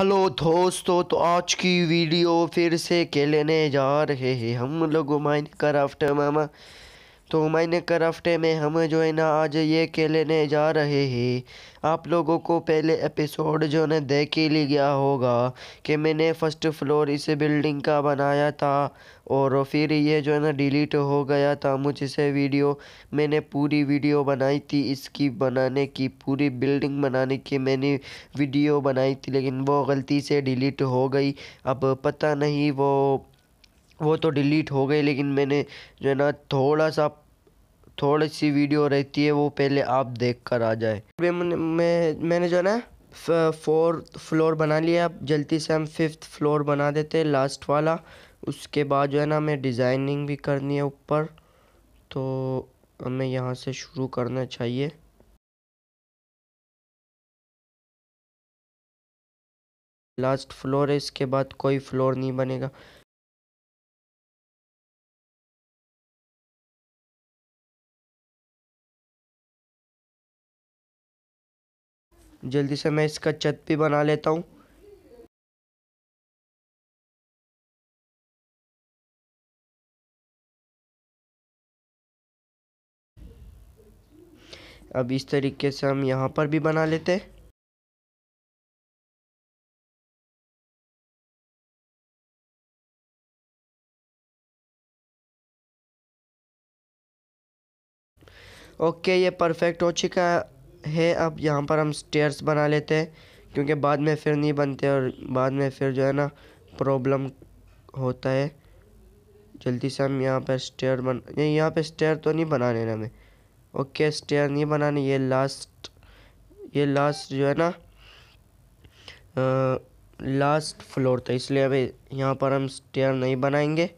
Hello दोस्तों तो आज की वीडियो फिर से खेलने लेने जा रहे हैं। हम लोग माइन क्राफ्ट मामा। तो माइन क्राफ्ट में हम जो है ना आज ये के लेने जा रहे हैं। आप लोगों को पहले एपिसोड जो है देख ही लिया होगा कि मैंने फ़र्स्ट फ्लोर इस बिल्डिंग का बनाया था और फिर ये जो है ना डिलीट हो गया था मुझसे वीडियो। मैंने पूरी वीडियो बनाई थी इसकी बनाने की, पूरी बिल्डिंग बनाने की मैंने वीडियो बनाई थी लेकिन वो गलती से डिलीट हो गई। अब पता नहीं वो वो तो डिलीट हो गई लेकिन मैंने जो है ना थोड़ा सा थोड़ी सी वीडियो रहती है वो पहले आप देख कर आ जाए। मैं, मैंने जो है ना फोर्थ फ्लोर बना लिया। अब जल्दी से हम फिफ्थ फ्लोर बना देते हैं लास्ट वाला। उसके बाद जो है ना हमें डिज़ाइनिंग भी करनी है ऊपर। तो हमें यहाँ से शुरू करना चाहिए। लास्ट फ्लोर है इसके बाद कोई फ्लोर नहीं बनेगा। जल्दी से मैं इसका छत भी बना लेता हूँ। अब इस तरीके से हम यहाँ पर भी बना लेते हैं। ओके, ये परफेक्ट हो चुका है। अब यहाँ पर हम स्टेयर्स बना लेते हैं क्योंकि बाद में फिर नहीं बनते और बाद में फिर जो है ना प्रॉब्लम होता है। जल्दी से हम यहाँ पर स्टेयर बन नहीं यहाँ पे स्टेयर तो नहीं बनाने ना हमें। ओके स्टेयर नहीं बनाने ये लास्ट ये लास्ट जो है ना आ, लास्ट फ्लोर था इसलिए अभी यहाँ पर हम स्टेयर नहीं बनाएँगे।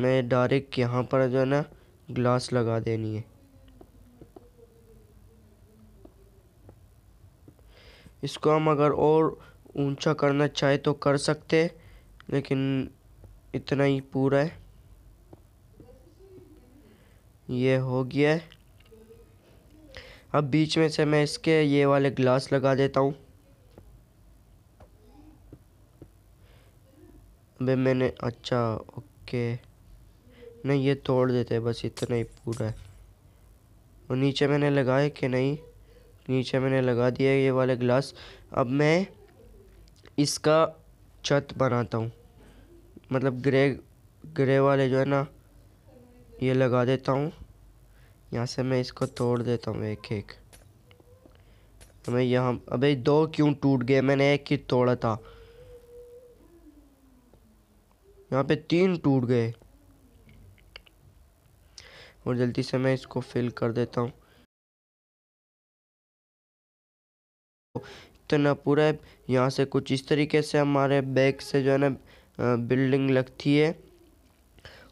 मैं डायरेक्ट यहाँ पर जो है ना ग्लास लगा देनी है। इसको हम अगर और ऊँचा करना चाहे तो कर सकते लेकिन इतना ही पूरा है। ये हो गया है। अब बीच में से मैं इसके ये वाले ग्लास लगा देता हूँ। अबे मैंने अच्छा ओके। नहीं, ये तोड़ देते बस इतना ही पूरा है। और नीचे मैंने लगाए कि नहीं? नीचे मैंने लगा दिया ये वाले ग्लास। अब मैं इसका छत बनाता हूँ। मतलब ग्रे ग्रे वाले जो है ना, ये लगा देता हूँ। यहाँ से मैं इसको तोड़ देता हूँ एक एक। मैं यहाँ, अबे दो क्यों टूट गए? मैंने एक ही तोड़ा था। यहाँ पे तीन टूट गए। और जल्दी से मैं इसको फिल कर देता हूँ। इतना पूरा है। यहाँ से कुछ इस तरीके से हमारे बैक से जो है ना बिल्डिंग लगती है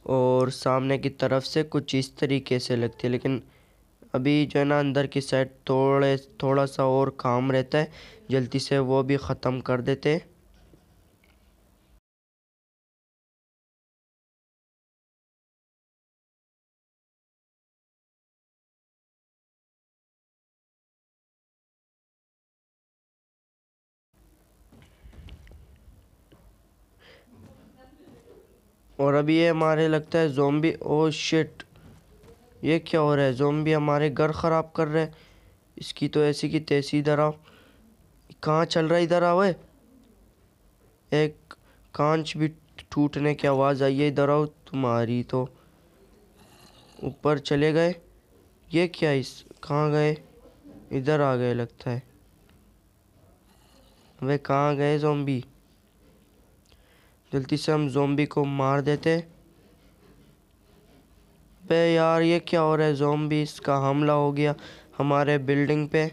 और सामने की तरफ़ से कुछ इस तरीके से लगती है। लेकिन अभी जो है ना, अंदर की साइड थोड़े, थोड़ा सा और काम रहता है। जल्दी से वो भी ख़त्म कर देते हैं। और अभी ये हमारे लगता है जोम्बी ओ शिट ये क्या हो रहा है? जोम्बी हमारे घर ख़राब कर रहे हैं। इसकी तो ऐसी की तैसी इधर आओ। कहाँ चल रहा है? इधर आओ एक कांच भी टूटने की आवाज़ आई है, इधर आओ। तुम्हारी तो ऊपर चले गए। ये क्या इस, कहाँ गए? इधर आ गए लगता है। वे कहाँ गए जोम्बी जल्दी से हम जोम्बी को मार देते। बे यार, ये क्या हो रहा है? जोम्बी का हमला हो गया हमारे बिल्डिंग पे।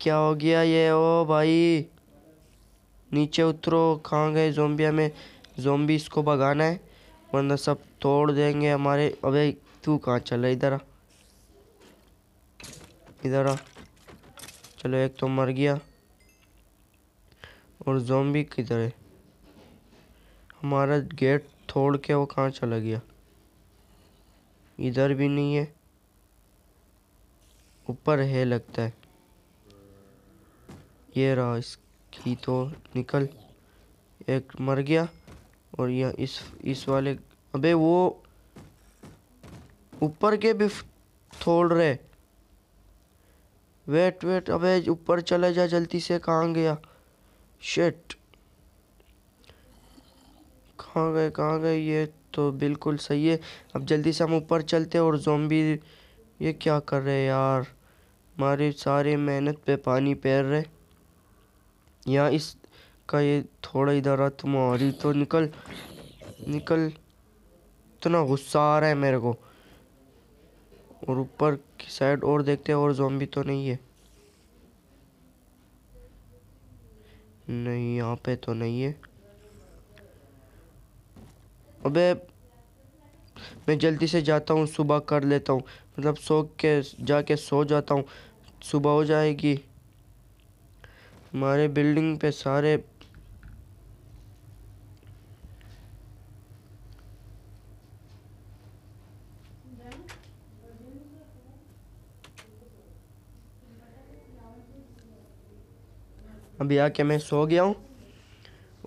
क्या हो गया ये? ओ भाई, नीचे उतरो। कहाँ गए जोम्बिया में जोम्बी इसको भगाना है, वरना सब तोड़ देंगे हमारे। अबे, तू कहाँ चल चला इधर आ। इधर आ। चलो, एक तो मर गया। और जोम्बी किधर है? हमारा गेट तोड़ के वो कहाँ चला गया? इधर भी नहीं है। ऊपर है लगता है। ये रहा, इसकी तो निकल। एक मर गया और यह इस इस वाले, अबे वो ऊपर के भी थोड़ रहे। वेट वेट, अबे ऊपर चला जा, जल्दी से कहाँ गया? शिट कहाँ गए कहाँ गए, ये तो बिल्कुल सही है। अब जल्दी से हम ऊपर चलते हैं और जोम्बी ये क्या कर रहे हैं यार? हमारी सारी मेहनत पे पानी पैर रहे। यहाँ इस, का ये थोड़ा इधर आ तुम्हारी तो निकल निकल। इतना गुस्सा आ रहा है मेरे को। और ऊपर की साइड और देखते हैं, और जोम्बी तो नहीं है। नहीं, यहाँ पे तो नहीं है। अबे, मैं जल्दी से जाता हूँ, सुबह कर लेता हूँ। मतलब सो के, जाके सो जाता हूँ। सुबह हो जाएगी। हमारे बिल्डिंग पे सारे अभी आके मैं सो गया हूँ।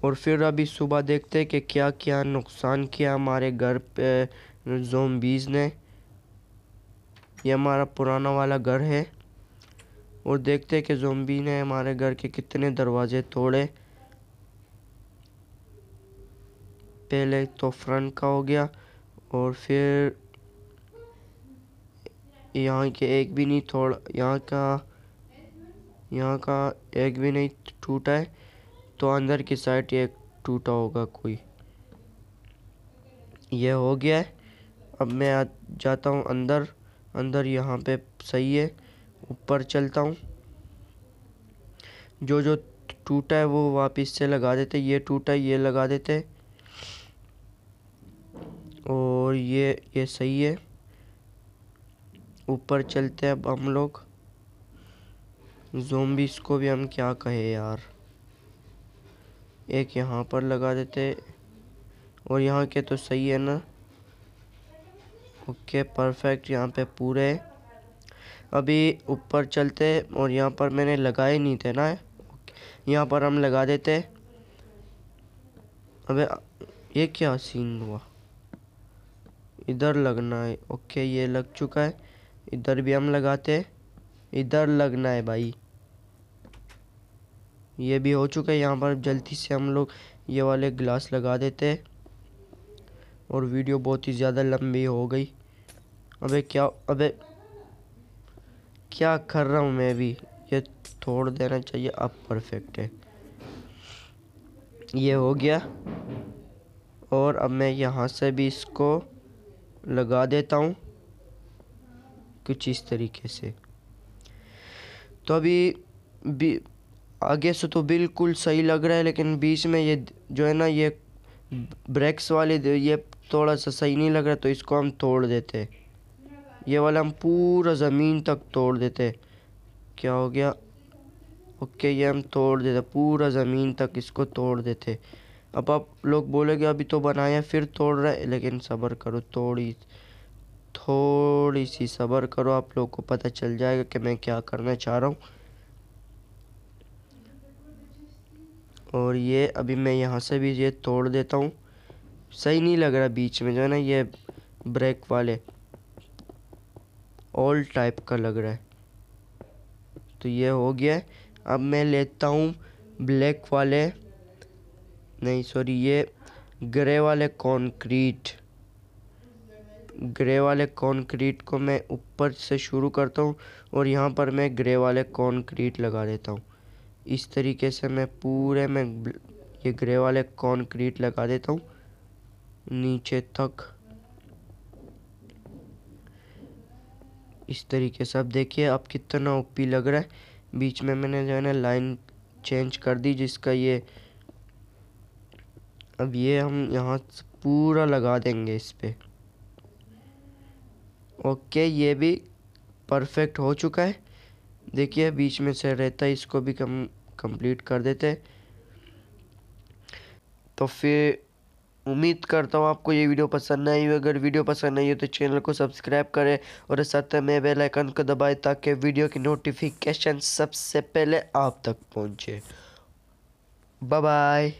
और फिर अभी सुबह देखते हैं कि क्या क्या नुकसान किया हमारे घर पे जोम्बीज़ ने। ये हमारा पुराना वाला घर है। और देखते हैं कि जोम्बी ने हमारे घर के कितने दरवाजे तोड़े। पहले तो फ्रंट का हो गया और फिर यहाँ के एक भी नहीं थोड़ा यहाँ का यहाँ का एक भी नहीं टूटा है। तो अंदर की साइड एक टूटा होगा कोई। ये हो गया है। अब मैं जाता हूँ अंदर। अंदर यहाँ पे सही है। ऊपर चलता हूँ। जो जो टूटा है वो वापस से लगा देते ये टूटा ये लगा देते और ये ये सही है। ऊपर चलते हैं अब हम लोग। जोम्बिस को भी हम क्या कहे यार। एक यहाँ पर लगा देते। और यहाँ के तो सही है ना? ओके परफेक्ट यहाँ पे पूरे। अभी ऊपर चलते और यहाँ पर मैंने लगाए नहीं थे ना? यहाँ पर हम लगा देते। अबे, ये क्या सीन हुआ? इधर लगना है। ओके, ये लग चुका है। इधर भी हम लगाते। इधर लगना है भाई। ये भी हो चुका है। यहाँ पर जल्दी से हम लोग ये वाले ग्लास लगा देते और वीडियो बहुत ही ज़्यादा लंबी हो गई। अबे क्या अबे क्या कर रहा हूँ मैं भी? ये तोड़ देना चाहिए। अब परफेक्ट है। ये हो गया। और अब मैं यहाँ से भी इसको लगा देता हूँ। कुछ इस तरीके से। तो अभी भी आगे से तो बिल्कुल सही लग रहा है, लेकिन बीच में ये जो है ना, ये ब्रेक्स वाले ये थोड़ा सा सही नहीं लग रहा तो इसको हम तोड़ देते ये वाला हम पूरा ज़मीन तक तोड़ देते क्या हो गया? ओके, ये हम तोड़ देते पूरा ज़मीन तक इसको तोड़ देते अब आप लोग बोलेगे, अभी तो बनाया, फिर तोड़ रहा लेकिन सब्र करो, थोड़ी थोड़ी सी सब्र करो, आप लोग को पता चल जाएगा कि मैं क्या करना चाह रहा हूँ। और ये अभी मैं यहाँ से भी ये तोड़ देता हूँ। सही नहीं लग रहा बीच में जो है ना ये ब्रेक वाले। ऑल टाइप का लग रहा है। तो ये हो गया। अब मैं लेता हूँ ब्लैक वाले। नहीं सॉरी ये ग्रे वाले कंक्रीट ग्रे वाले कंक्रीट को मैं ऊपर से शुरू करता हूँ और यहाँ पर मैं ग्रे वाले कंक्रीट लगा देता हूँ। इस तरीके से मैं पूरे में ये ग्रे वाले कंक्रीट लगा देता हूँ। नीचे तक। इस तरीके से अब देखिए, अब कितना ओपी लग रहा है। बीच में मैंने जो है ना लाइन चेंज कर दी, जिसका ये अब ये हम यहाँ पूरा लगा देंगे इस पे। ओके, ये भी परफेक्ट हो चुका है। देखिए, बीच में से रहता है, इसको भी कम कंप्लीट कर देते तो फिर उम्मीद करता हूँ आपको ये वीडियो पसंद आई हो अगर वीडियो पसंद आई हो तो चैनल को सब्सक्राइब करें और साथ में बेल आइकन को दबाएँ ताकि वीडियो की नोटिफिकेशन सबसे पहले आप तक पहुँचे। Bye bye